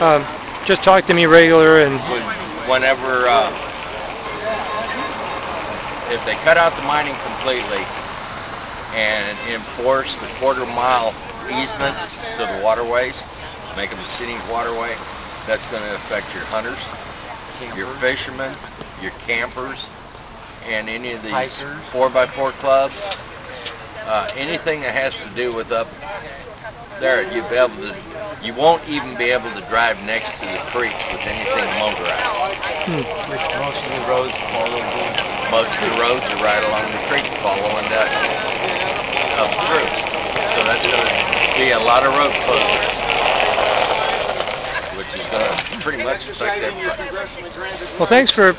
um, just talk to me regular and Whenever, uh, if they cut out the mining completely and enforce the quarter mile easement to the waterways, make them a scenic waterway, that's gonna affect your hunters, your fishermen, your campers, and any of these Hikers. four by four clubs, uh, anything that has to do with up there, you'll be able to, you won't even be able to drive next to the creeks with anything motorized. Which most of the roads follow the Most of the roads are right along the creek following that up through. So that's gonna be a lot of road closures, which is gonna pretty much affect everybody. well, thanks for